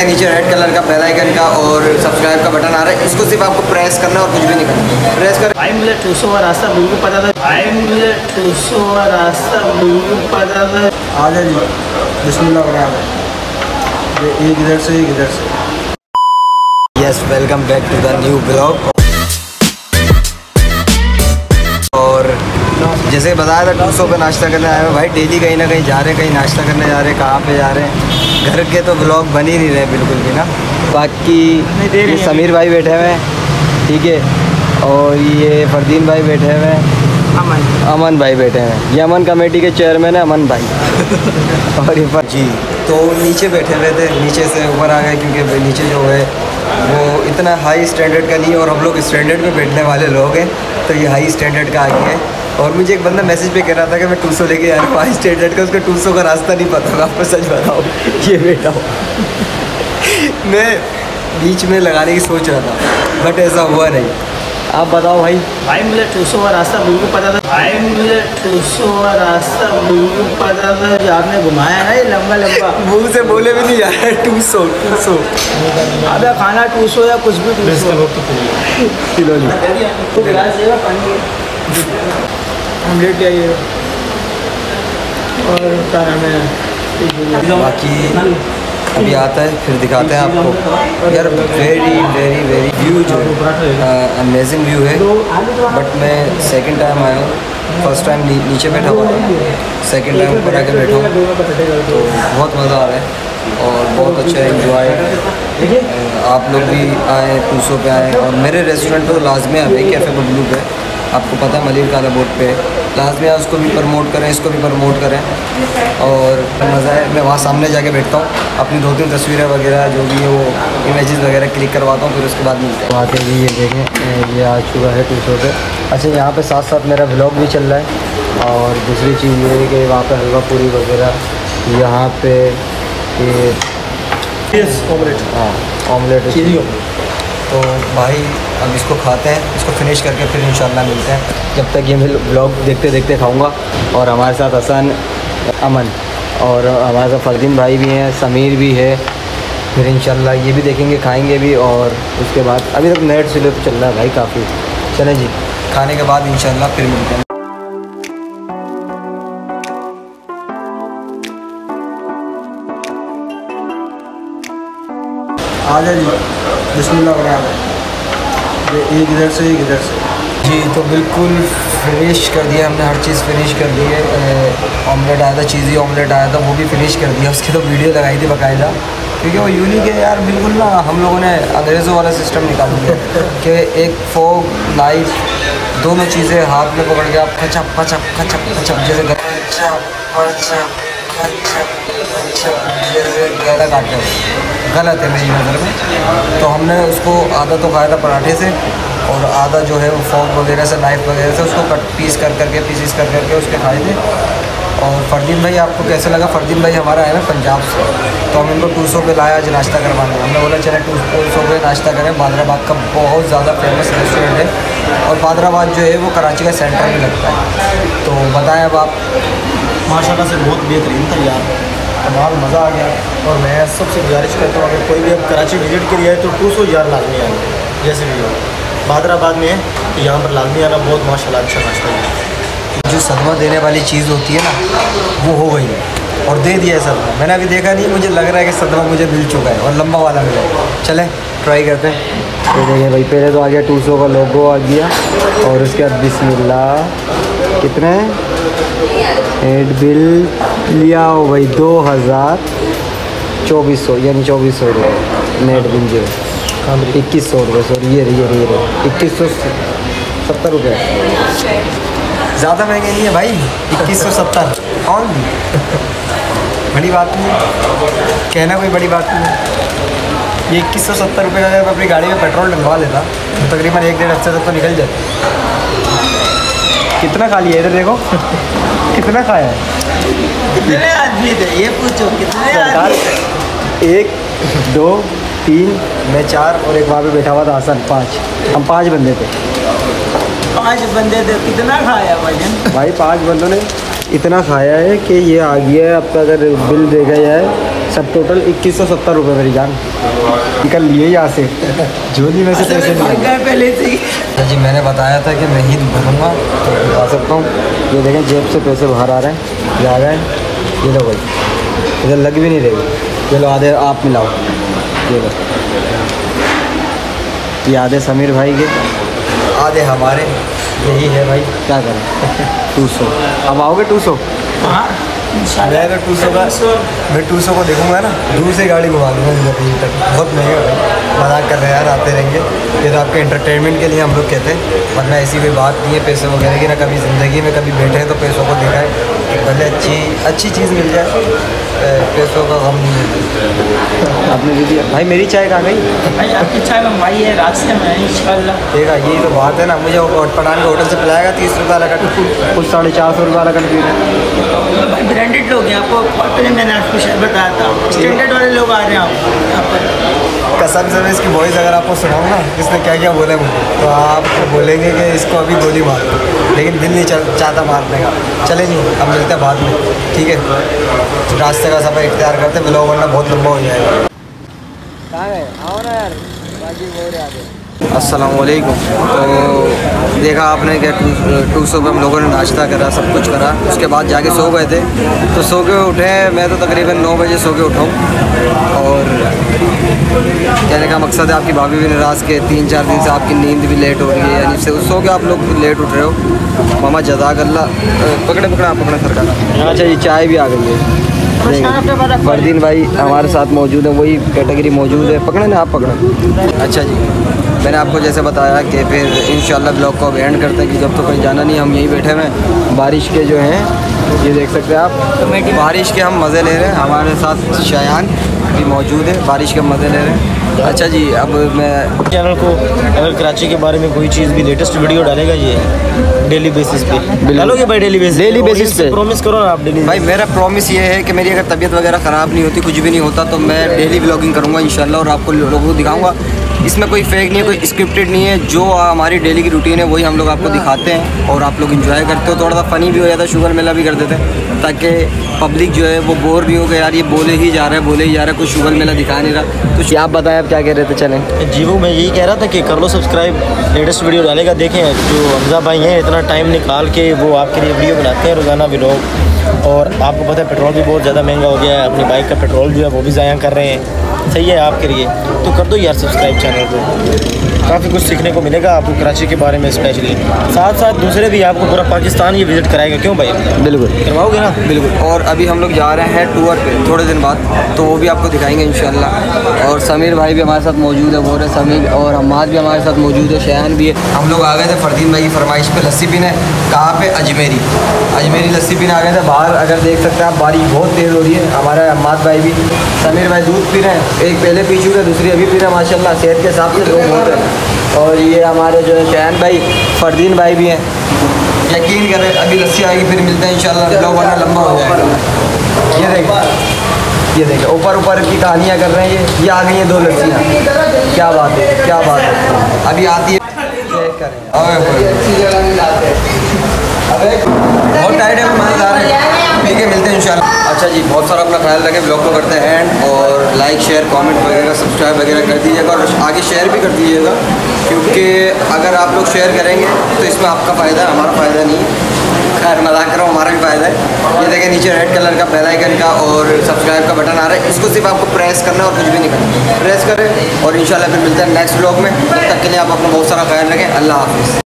नीचे red colour का bell icon का और सब्सक्राइब का बटन आ रहा है। इसको सिर्फ़ आपको प्रेस करना और कुछ भी नहीं करना प्रेस कर भाई मुझे टूसो का रास्ता बिल्कुल पता था। भाई मुझे टूसो का रास्ता बिल्कुल पता था। आ जाए जी। बिस्मिल्लाह ये एक इधर से एक इधर से? Yes welcome back to the new blog और जैसे बताया था टूसो पे नाश्ता करने आए हैं। भाई डेली कहीं ना कहीं जा रहे हैं कहीं नाश्ता करने जा रहे हैं कहाँ पे जा रहे हैं? घर के तो ब्लॉग बन ही नहीं रहे बिल्कुल भी ना। बाकी ये समीर भाई बैठे हुए हैं ठीक है? और ये फरदीन भाई बैठे हुए हैं। अमन। अमन भाई बैठे हैं। ये अमन कमेटी के चेयरमैन है अमन भाई। और ये जी तो नीचे बैठे हुए थे नीचे से ऊपर आ गए क्योंकि नीचे जो है वो इतना हाई स्टैंडर्ड का नहीं है और हम लोग स्टैंडर्ड में बैठने वाले लोग हैं तो ये हाई स्टैंडर्ड का आ गया है। और मुझे एक बंदा मैसेज पे कह रहा था कि मैं टू सौ लेके आ रहा हूँ हाई स्टैंडर्ड का उसको टू सौ का रास्ता नहीं पता मैं आपको सच बताऊँ। ये बेटा हूँ मैं बीच में लगाने की सोच रहा था बट ऐसा हुआ नहीं। आप बताओ भाई। भाई मुझे टूसो का रास्ता बिल्कुल पता था। भाई मुझे टूसो का रास्ता बिल्कुल पता था। जो आपने घुमाया है लंबा लंबा। मुँह से बोले भी नहीं यार टू सौ टू सौ अबे खाना टूसो या कुछ भी टूसो। तो गिलास देगा पानी ऑमलेट आइए और क्या नाम है? बाकी अभी आता है फिर दिखाते हैं आपको। यार वेरी वेरी वेरी व्यू जो है। अमेजिंग व्यू है। बट मैं सेकंड टाइम आया हूँ। फ़र्स्ट टाइम नीचे बैठा हुआ था। सेकंड टाइम ऊपर आके बैठा हूँ। तो बहुत मज़ा आ रहा है। और बहुत अच्छा इन्जॉय आप लोग भी आए टूसो पे आए। और मेरे रेस्टोरेंट तो लाजमी है। भाई कैफ़े बबलू पे आपको पता है मलिर काला बोर्ड पे। लाजमी है उसको भी प्रमोट करें इसको भी प्रमोट करें। और मज़ा है मैं वहाँ सामने जाके बैठता हूँ। अपनी दो तीन तस्वीरें वगैरह जो भी है वो इमेजेस वगैरह क्लिक करवाता हूँ फिर उसके बाद मिलते हैं। आते भी ये देखें ये आ चुका है टूसो पे। अच्छा यहाँ पे साथ साथ मेरा ब्लॉग भी चल रहा है। और दूसरी चीज़ ये है कि वहाँ पे हलवा पूरी वगैरह यहाँ पे ये ऑमलेट हाँ ऑमलेट तो भाई अब इसको खाते हैं इसको फिनिश करके फिर इंशाल्लाह मिलते हैं। जब तक ये मैं ब्लॉग देखते देखते खाऊँगा। और हमारे साथ हसन अमन और हमारे साथ फरदीन भाई भी हैं समीर भी है। फिर इंशाल्लाह ये भी देखेंगे खाएँगे भी और उसके बाद अभी तक नेट से तो चल रहा है भाई काफ़ी। चलें जी। खाने के बाद इंशाल्लाह फिर मिलते हैं। आ जाए जी एक इधर से, एक इधर से। जी तो बिल्कुल फिनिश कर दिया हमने, हर चीज़ फिनिश कर दी है। ऑमलेट आया था चीज़ी ऑमलेट आया था, वो भी फिनिश कर दिया। उसकी तो वीडियो लगाई थी बाकायदा। क्योंकि वो यूनिक है यार, बिल्कुल ना, हम लोगों ने अंग्रेज़ों वाला सिस्टम निकाल दिया। कि एक फोक नाइफ दोनों चीज़ें हाथ में पकड़ के आप खचप खचप खचप खचप, जैसे खचप खचप गला काटते गलत है मेरी नज़र में। तो हमने उसको आधा तो खाया था पराठे से और आधा जो है वो फॉक वगैरह से नाइफ वगैरह से उसको कट पीस कर करके पीसीस कर करके उसके खाए थे। और फरदीन भाई, आपको कैसे लगा? फरदीन भाई हमारा आया ना पंजाब से। तो हम इनको टू सौ पे लाया आज नाश्ता करवाने। हमने बोला, चले टू सौ पे नाश्ता करें। बादराबाद का बहुत ज़्यादा फ़ेमस रेस्टोरेंट है और बादराबाद जो है वो कराची का सेंटर में लगता है। तो बताएँ अब आप। माशाल्लाह से बहुत बेहतरीन था यार कमाल, मज़ा आ गया। और मैं सबसे गुजारिश करता हूँ, अगर कोई भी अब कराची विज़िट के लिए आए तो टू सौ यार लाजमी आए। जैसे भी हो। बादराबाद में है तो यहाँ पर लाजमी आना बहुत माशाल्लाह अच्छा नाश्ता है। जो सदमा देने वाली चीज़ होती है ना, वो हो गई। है और दे दिया है सदमा। मैंने अभी देखा नहीं, मुझे लग रहा है कि सदमा मुझे मिल चुका है और लंबा वाला मिला है। चलें ट्राई करते हैं। तो देखिए भाई, पहले तो आ गया टू का लोगो आ गया। और उसके बाद बिस्मिल्लाह। कितने? हेड बिल लिया हो भाई दो हज़ार चौबीस सौ यानी चौबीस सौ रुपये नेट बिल जो इक्कीस सौ रुपये सॉरी ये रही ये रही ये इक्कीस सौ सत्तर रुपये ज़्यादा महँगे नहीं है भाई इक्कीस सौ सत्तर। कौन? बड़ी बात नहीं कहना कोई बड़ी बात नहीं ये इक्कीस सौ सत्तर रुपये का अगर अपनी गाड़ी में पेट्रोल डलवा लेता तो तकरीबन एक डेढ़ हफ़्ते तक तो निकल जाए कितना खा लिया इधर देखो। कितना खाया है? कितने आदमी थे? ये पूछो कितने आदमी एक दो तीन मैं चार और एक वहाँ पे बैठा हुआ था हसन पाँच। हम पाँच बंदे थे। पाँच बंदे थे कितना खाया भजन भाई पाँच बंदों ने इतना खाया है कि ये आ गया है आपका अगर बिल देखा जाए अच्छा टोटल इक्कीस सौ सत्तर रुपये मेरी जान। निकल लिए यहाँ से। झोली में से पैसे पहले से ही। जी मैंने बताया था कि मैं ही भरूँगा तो बता सकता हूँ। ये देखें जेब से पैसे बाहर आ रहे हैं ये आ गए ये लो भाई इधर लग भी नहीं रही। ये लो आधे आप मिलाओ। ये लो। ये आधे समीर भाई के। आधे हमारे। यही है भाई। क्या करें? टू सौ। अब आओगे टू सौ? हाँ। मैं तो टू सौ का मैं टू सौ को देखूँगा ना दूर से गाड़ी घुमा दूँगा मुझे तक। बहुत महँगा है मज़ाक कर रहे हैं यार आते रहेंगे। ये तो आपके एंटरटेनमेंट के लिए हम लोग कहते हैं। वरना ऐसी कोई बात नहीं है पैसे वगैरह की ना कभी ज़िंदगी में कभी बैठे हैं तो पैसों को देखा है। भले अच्छी अच्छी चीज़ मिल जाए पैसों का गम नहीं मिलता आपने दे दिया। भाई मेरी चाय कहाँ गई? भाई आपकी चाय मंगवाई है रास्ते में इंशाल्लाह। देखा यही तो बात है ना मुझे पठान के होटल से पिलाएगा तीस रुपये वाला कट। कुछ साढ़े चार सौ रुपये वाला कट पी रहे भाई ब्रांडेड लोग हैं आपको पहले मैंने आपको शायद बताया था। स्टैंडर्ड वाले लोग आ रहे हैं आप यहाँ पर। कसम से मैं इसकी वॉइस अगर आपको सुनाऊँ ना, इसने क्या क्या बोला मुझे तो आप बोलेंगे कि इसको अभी गोली मार लेकिन दिल नहीं चाहता मारने का। चले नहीं अब मिलते हैं बाद में, ठीक है? रास्ते का सफ़र इख्तियार करते ब्लॉग वरना बहुत लंबा हो जाएगा। कहाँ गए? आओ ना यार बाकी बोल रहे असलकुम तो देखा आपने क्या टू टू सौ पे हम लोगों ने नाश्ता करा सब कुछ करा। उसके बाद जाके सो गए थे। तो सो के उठे मैं तो तकरीबन नौ बजे सो के उठाऊँ और कहने का मकसद है आपकी भाभी भी नाराज़ के तीन चार दिन से आपकी नींद भी लेट हो रही है यानी से सो के आप लोग लेट उठ रहे हो। मामा जजाक अल्लाह। पकड़े पकड़े आप पकड़े सरकार। अच्छा जी चाय भी आ गई है। फरदीन भाई हमारे साथ मौजूद है वही कैटेगरी मौजूद है। पकड़े ना आप पकड़े। अच्छा जी। मैंने आपको जैसे बताया कि फिर इन ब्लॉग को अब एंड करते हैं कि जब तो कहीं जाना नहीं हम यहीं बैठे हुए हैं। बारिश के जो हैं ये देख सकते हैं आप। बारिश के हम मज़े ले रहे हैं। हमारे साथ शायान भी मौजूद है। बारिश के मज़े ले रहे हैं। अच्छा जी अब मैं चैनल को अगर कराची के बारे में कोई चीज़ भी लेटेस्ट वीडियो डालेगा ये डेली बेसिस पे। डालोगे भाई डेली बेसिस Daily basis पे। प्रॉमिस करो ना आप डेली भाई मेरा प्रॉमिस ये है कि मेरी अगर तबीयत वगैरह ख़राब नहीं होती कुछ भी नहीं होता तो मैं डेली ब्लॉगिंग करूँगा इंशाल्लाह और आपको लोगों को दिखाऊँगा। इसमें कोई फेक नहीं है, कोई स्क्रिप्टेड नहीं है। जो हमारी डेली की रूटीन है, वही हम लोग आपको दिखाते हैं और आप लोग इंजॉय करते हो। थोड़ा सा फ़नी भी हो जाता है शुगर मेला भी कर देते हैं, ताकि पब्लिक जो है, वो बोर भी हो गया यार ये बोले ही जा रहा है, बोले ही जा रहा है कुछ शुगर मेला दिखा नहीं रहा। तो आप बताएँ, आप क्या कह रहे थे? चलें। जी वो मैं यही कह रहा था कि कर लो सब्सक्राइब लेटेस्ट वीडियो डालेगा। देखें, जो हमजा भाई हैं, इतना टाइम निकाल के वो आपके लिए वीडियो बनाते हैं, रोज़ाना व्लॉग और आपको पता है पेट्रोल भी बहुत ज़्यादा महँगा हो गया है। अपनी बाइक का पेट्रोल जो है वो भी ज़ाया कर रहे हैं। सही है आपके लिए। तो कर दो यार सब्सक्राइब चैनल को। काफ़ी कुछ सीखने को मिलेगा आपको कराची के बारे में स्पेशली साथ साथ दूसरे भी आपको पूरा पाकिस्तान ये विज़िट कराएगा। क्यों भाई? बिल्कुल। करवाओगे ना? बिल्कुल। और अभी हम लोग जा रहे हैं टूर पे थोड़े दिन बाद। तो वो भी आपको दिखाएँगे इंशाल्लाह। और समीर भाई भी हमारे साथ मौजूद है बोल रहे समीर और हमाद भी हमारे साथ मौजूद है शयान भी है। हम लोग आ गए थे फरदीन भाई की फरमाइश पर लस्सी पीने। कहाँ पे? अजमेरी। अजमेरी लस्सी पीने आ गए थे बाहर अगर देख सकते हैं आप बारिश बहुत तेज़ हो रही है। हमारे हमाद भाई भी समीर भाई दूध पी रहे हैं। एक पहले पी चुके हैं दूसरी अभी पी रहे हैं माशाल्लाह सेहत के हिसाब से लोग बहुत हैं और ये हमारे जो है शयान भाई फरदीन भाई भी हैं। यकीन करें अभी लस्सी आएगी फिर मिलते हैं इन ब्लॉग वरना लंबा हो जाएगा। ये देखें ये देखें ऊपर ऊपर की कहानियाँ कर रहे हैं ये। ये आ गई हैं दो लड़कियाँ। क्या बात है क्या बात है। अभी आती है। चेक करें। बहुत टाइट है मज़ेदार है। पी के मिलते हैं इंशाल्लाह। अच्छा जी, बहुत सारा अपना ख्याल रखें ब्लॉग को करते हैं एंड और लाइक शेयर कमेंट वगैरह सब्सक्राइब वगैरह कर दीजिएगा, और आगे शेयर भी कर दीजिएगा, क्योंकि अगर आप लोग शेयर करेंगे तो इसमें आपका फ़ायदा है, हमारा फ़ायदा नहीं है। खैर, मज़ाक कर रहा हूँ, हमारा भी फ़ायदा है। ये देखें, नीचे रेड कलर का बेल आइकन का, और सब्सक्राइब का बटन आ रहा है। इसको सिर्फ़ आपको प्रेस करना और कुछ भी नहीं करना। प्रेस करें, और इंशाल्लाह फिर मिलते हैं नेक्स्ट ब्लॉग में। तब तक के लिए आप अपना बहुत सारा ख्याल रखें। अल्लाह हाफिज़।